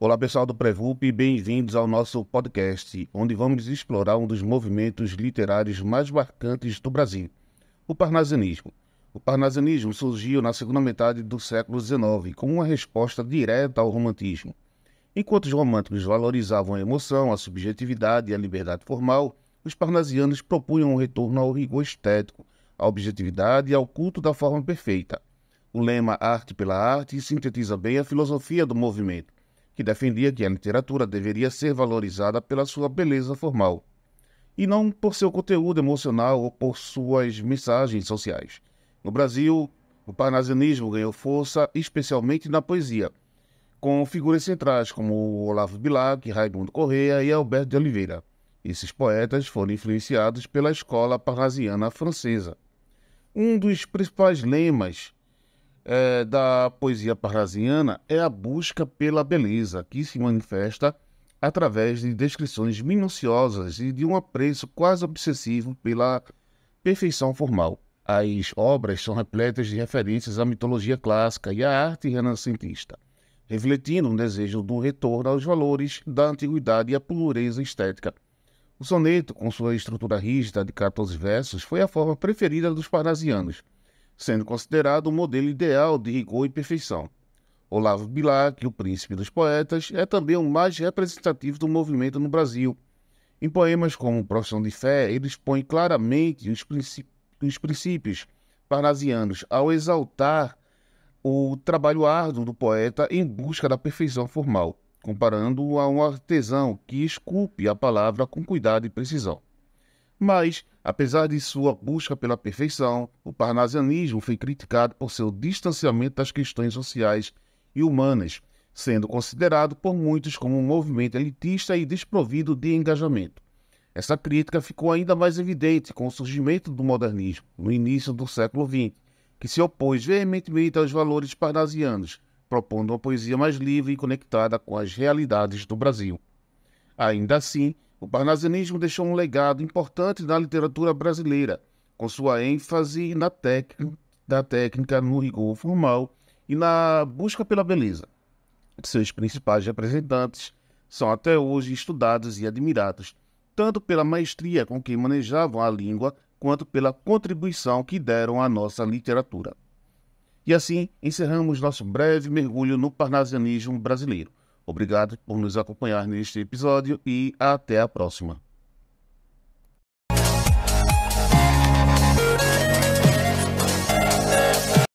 Olá pessoal do Prevup, bem-vindos ao nosso podcast, onde vamos explorar um dos movimentos literários mais marcantes do Brasil, o parnasianismo. O parnasianismo surgiu na segunda metade do século XIX como uma resposta direta ao romantismo. Enquanto os românticos valorizavam a emoção, a subjetividade e a liberdade formal, os parnasianos propunham um retorno ao rigor estético, à objetividade e ao culto da forma perfeita. O lema Arte pela Arte sintetiza bem a filosofia do movimento que defendia que a literatura deveria ser valorizada pela sua beleza formal, e não por seu conteúdo emocional ou por suas mensagens sociais. No Brasil, o parnasianismo ganhou força especialmente na poesia, com figuras centrais como Olavo Bilac, Raimundo Correia e Alberto de Oliveira. Esses poetas foram influenciados pela escola parnasiana francesa. Um dos principais lemas é, da poesia parnasiana é a busca pela beleza, que se manifesta através de descrições minuciosas e de um apreço quase obsessivo pela perfeição formal. As obras são repletas de referências à mitologia clássica e à arte renascentista, refletindo um desejo do retorno aos valores da antiguidade e à pureza estética. O soneto, com sua estrutura rígida de 14 versos, foi a forma preferida dos parnasianos sendo considerado o modelo ideal de rigor e perfeição. Olavo Bilac, o príncipe dos poetas, é também o mais representativo do movimento no Brasil. Em poemas como Profissão de Fé, ele expõe claramente os, os princípios parnasianos ao exaltar o trabalho árduo do poeta em busca da perfeição formal, comparando-o a um artesão que esculpe a palavra com cuidado e precisão. Mas, apesar de sua busca pela perfeição, o parnasianismo foi criticado por seu distanciamento das questões sociais e humanas, sendo considerado por muitos como um movimento elitista e desprovido de engajamento. Essa crítica ficou ainda mais evidente com o surgimento do modernismo, no início do século XX, que se opôs veementemente aos valores parnasianos, propondo uma poesia mais livre e conectada com as realidades do Brasil. Ainda assim, o parnasianismo deixou um legado importante na literatura brasileira, com sua ênfase na técnica, no rigor formal e na busca pela beleza. Seus principais representantes são até hoje estudados e admirados, tanto pela maestria com que manejavam a língua, quanto pela contribuição que deram à nossa literatura. E assim encerramos nosso breve mergulho no parnasianismo brasileiro. Obrigado por nos acompanhar neste episódio e até a próxima.